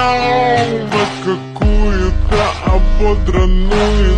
alma que cuida, abodranui.